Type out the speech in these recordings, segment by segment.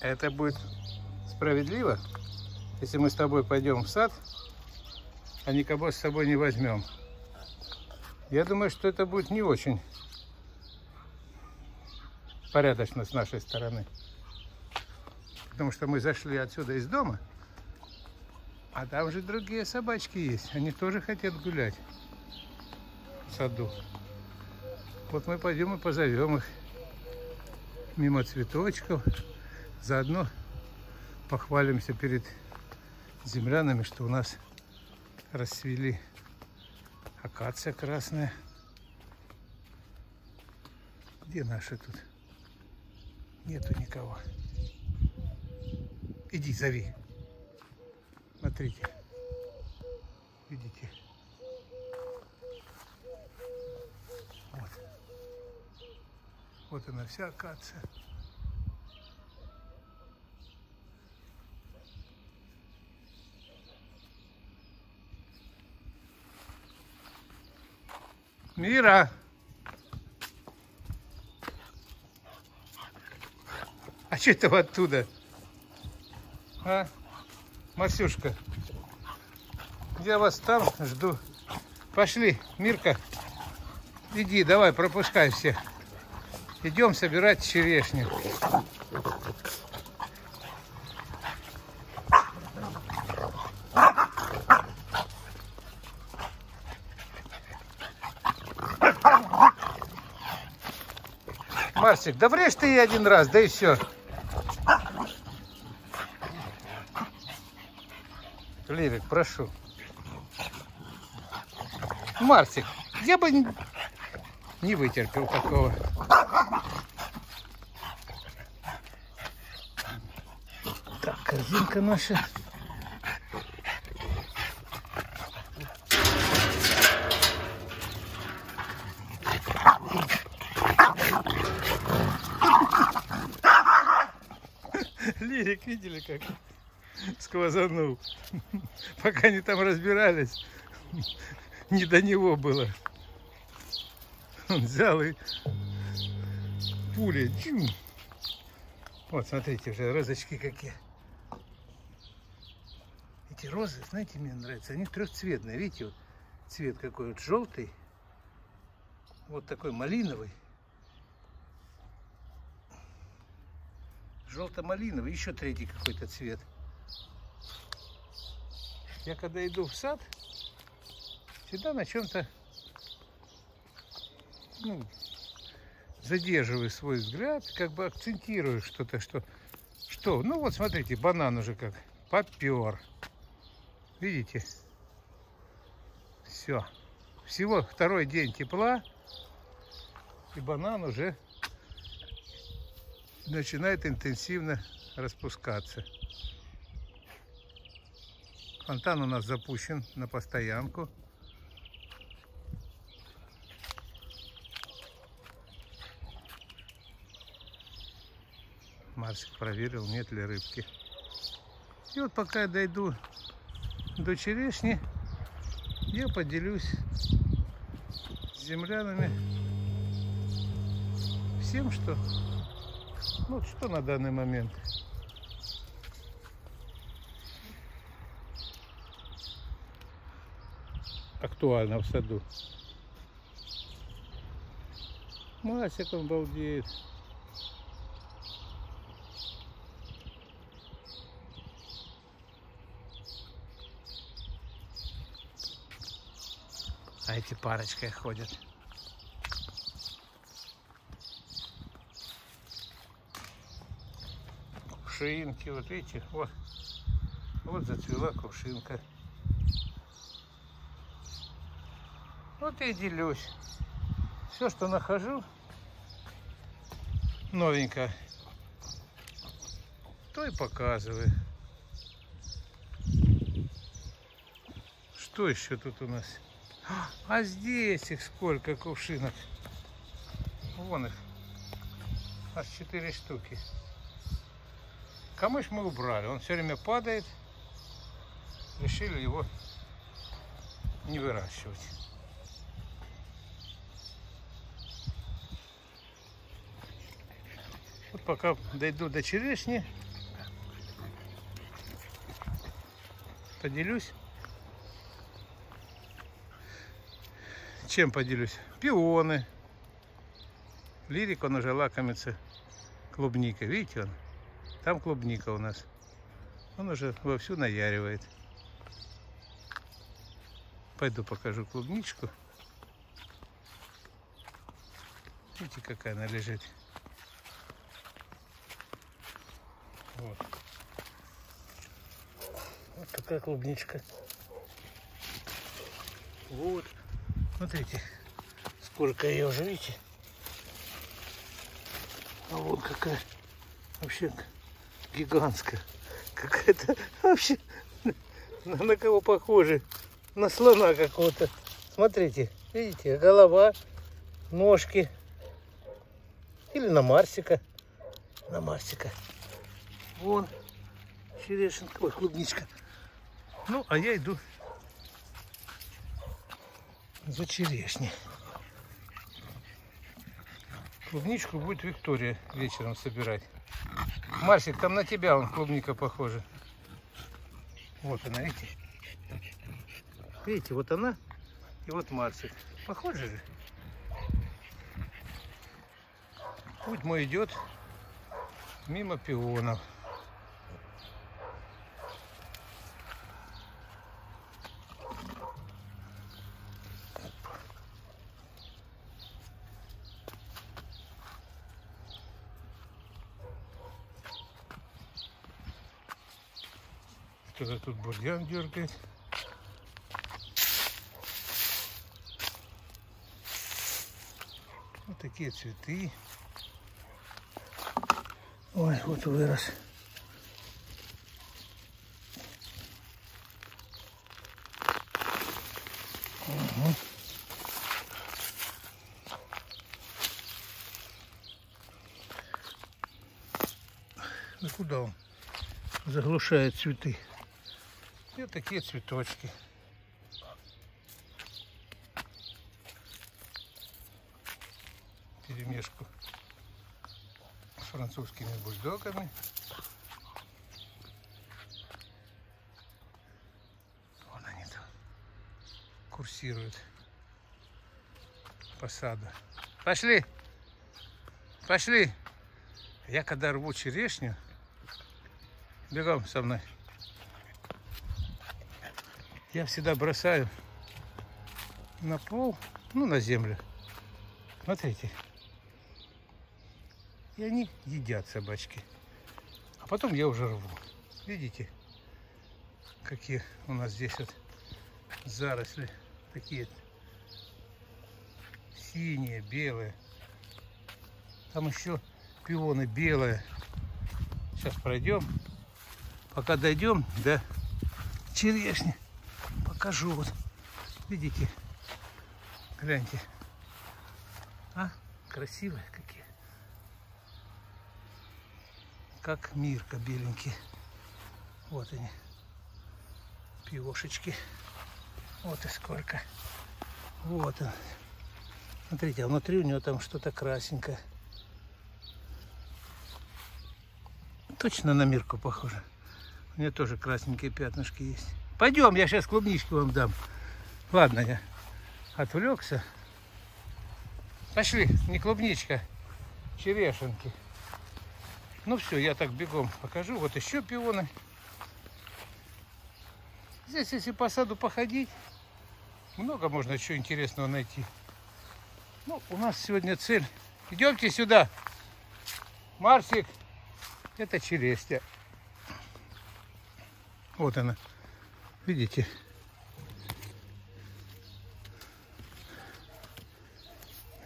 это будет справедливо, если мы с тобой пойдем в сад, а никого с собой не возьмем. Я думаю, что это будет не очень порядочно с нашей стороны. Потому что мы зашли отсюда из дома, а там же другие собачки есть. Они тоже хотят гулять в саду. Вот мы пойдем и позовем их мимо цветочков. Заодно похвалимся перед землянами, что у нас расцвели акация красная. Где наши тут? Нету никого. Иди, зови. Смотрите. Видите? Вот. Вот она вся акация. Мира! А что это оттуда? А? Марсюшка. Я вас там жду. Пошли, Мирка. Иди, давай, пропускай всех. Идем собирать черешню. Марсик, да врежь ты ей один раз, да и все. Лирик, прошу. Марсик, я бы не вытерпел такого. Так, корзинка наша. Лирик, видели как сквозанул? Пока они там разбирались, не до него было. Он взял и пули. Вот, смотрите, уже розочки какие. Эти розы, знаете, мне нравятся, они трехцветные. Видите, вот цвет какой вот желтый, вот такой малиновый, желто-малиновый, еще третий какой-то цвет. Я когда иду в сад, всегда на чем-то ну, задерживаю свой взгляд, как бы акцентирую что-то, что, что, ну вот смотрите, банан уже как попер. Видите? Все. Всего второй день тепла, и банан уже начинает интенсивно распускаться. Фонтан у нас запущен на постоянку. Марсик проверил, нет ли рыбки. И вот пока я дойду до черешни, я поделюсь с землянами всем, что, ну, что на данный момент. актуально в саду. Масик он балдеет. А эти парочкой ходят. Кувшинки, вот видите, вот, вот зацвела кувшинка. Вот и делюсь. Все, что нахожу новенькое, то и показываю. Что еще тут у нас? А здесь их сколько кувшинок. Вон их. Аж четыре штуки. Камыш мы убрали, он все время падает. Решили его не выращивать. Вот пока дойду до черешни, поделюсь. Чем поделюсь? Пионы. Лирик, он уже лакомится клубникой. Видите, он там клубника у нас. Он уже вовсю наяривает. Пойду покажу клубничку. Видите, какая она лежит. Вот. Вот такая клубничка. Вот. Смотрите, сколько ее уже, видите? А вот какая вообще гигантская. Какая-то вообще на, на кого похоже? На слона какого-то. Смотрите, видите, голова, ножки. Или на Марсика. На Марсика. Вон черешенка, ой, клубничка. Ну, а я иду за черешней. Клубничку будет Виктория вечером собирать. Марсик, там на тебя он клубника похожа. Вот она, видите? Видите, вот она и вот Марсик. Похоже же? Путь мой идет мимо пионов. Кто-то тут бурьян дергает. Вот такие цветы. Ой, вот вырос. Угу. Да куда он? Заглушает цветы. Вот такие цветочки. Перемешку с французскими бульдогами. Вон они там курсируют по саду. Пошли! Пошли! Я когда рву черешню, бегом со мной. Я всегда бросаю на пол, ну на землю. Смотрите. И они едят собачки. А потом я уже рву. Видите, какие у нас здесь вот заросли. Такие синие, белые. Там еще пионы белые. Сейчас пройдем. Пока дойдем до черешни, покажу. Вот, видите, гляньте. А, красивые какие. Как мирка беленькие. Вот они, пивошечки. Вот и сколько. Вот он. Смотрите, а внутри у него там что-то красненькое. Точно на мирку похоже. У меня тоже красненькие пятнышки есть. Пойдем, я сейчас клубнички вам дам. Ладно, я отвлекся. Пошли, не клубничка, черешенки. Ну все, я так бегом покажу. Вот еще пионы. Здесь, если по саду походить, много можно чего интересного найти. Ну, у нас сегодня цель. Идемте сюда. Марсик, это черестя. Вот она. Видите?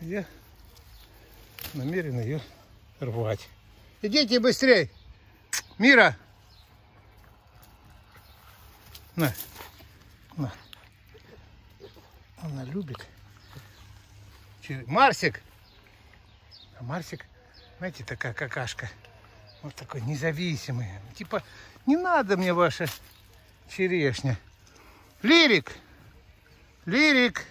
Я намерен ее рвать. Идите быстрей! Мира! На. На. Она любит. Марсик! А Марсик, знаете, такая какашка. Вот такой независимый. Типа, не надо мне ваша черешня. Лирик! Лирик!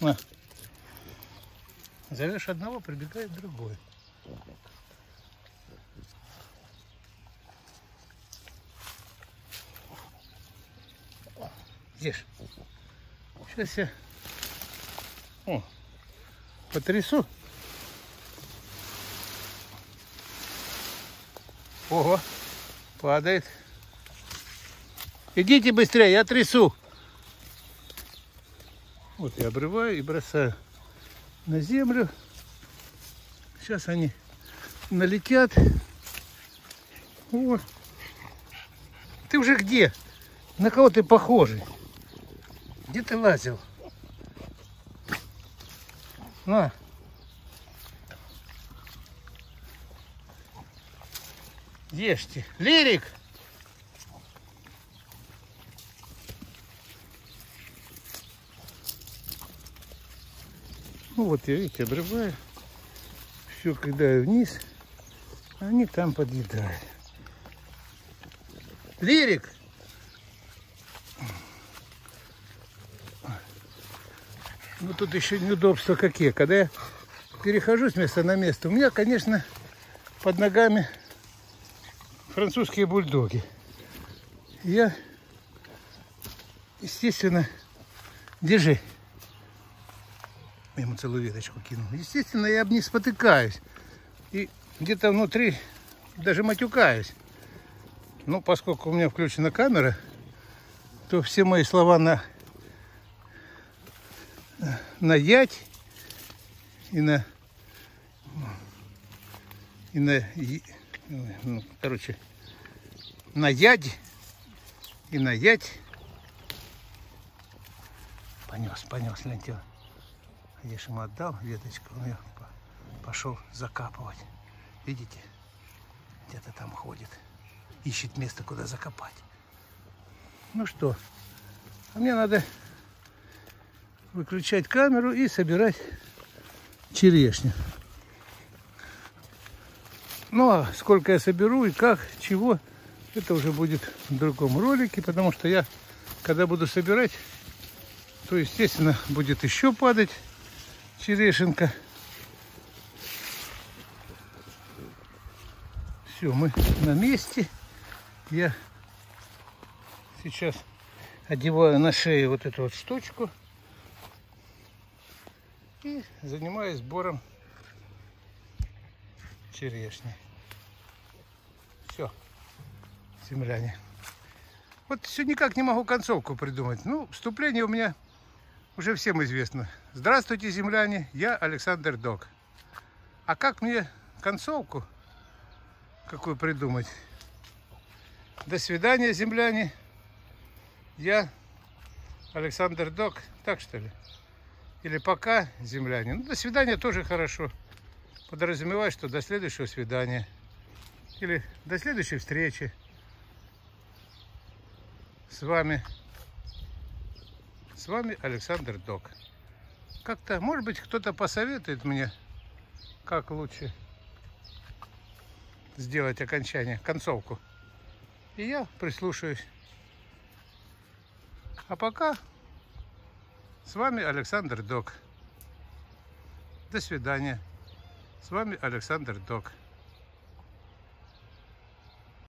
На. Зовешь одного, прибегает другой. Ешь. Сейчас я О, потрясу. Ого падает. Идите быстрее, я трясу. Вот я обрываю и бросаю на землю. Сейчас они налетят. Вот. Ты уже где? На кого ты похожий? Где ты лазил? На. Ешьте. Лирик! Ну вот я, видите, обрываю. Все кидаю вниз. Они там подъедают. Лирик! Ну тут еще неудобства какие. Когда я перехожу с места на место, у меня, конечно, под ногами французские бульдоги. Я, естественно, держи. Я ему целую веточку кинул. Естественно, я об них спотыкаюсь. И где-то внутри даже матюкаюсь. Ну, поскольку у меня включена камера, то все мои слова на, на ять и на и на ну, короче на ядь и на ять понес, понес лентил. Я же ему отдал веточку, он ее пошел закапывать. Видите? Где-то там ходит. Ищет место, куда закопать. Ну что, а мне надо выключать камеру и собирать черешню. Ну а сколько я соберу и как, чего, это уже будет в другом ролике, потому что я, когда буду собирать, то, естественно, будет еще падать черешенка. Все, мы на месте. Я сейчас одеваю на шею вот эту вот штучку и занимаюсь сбором черешни. Все, земляне. Вот все никак не могу концовку придумать. Ну, вступление у меня уже всем известно. Здравствуйте, земляне, я Александр Док. А как мне концовку какую придумать? До свидания, земляне. Я Александр Док. Так что ли? Или пока, земляне. Ну, до свидания тоже хорошо. Подразумеваю, что до следующего свидания. Или до следующей встречи. С вами с вами Александр Док. Как-то, может быть, кто-то посоветует мне, как лучше сделать окончание, концовку. И я прислушаюсь. А пока с вами Александр Док. До свидания. С вами Александр Док.